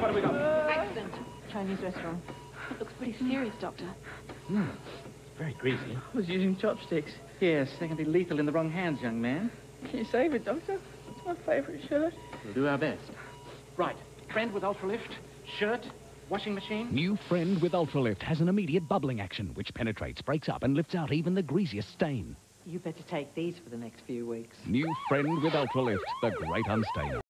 What have we got? Accident. Chinese restaurant. It looks pretty serious, Doctor. Hmm. Very greasy. I was using chopsticks. Yes, they can be lethal in the wrong hands, young man. Can you save it, Doctor? It's my favourite shirt. We'll do our best. Right. Friend with ultralift, shirt, washing machine. New friend with Ultralift has an immediate bubbling action, which penetrates, breaks up, and lifts out even the greasiest stain. You better take these for the next few weeks. New friend with Ultralift, the great unstainer.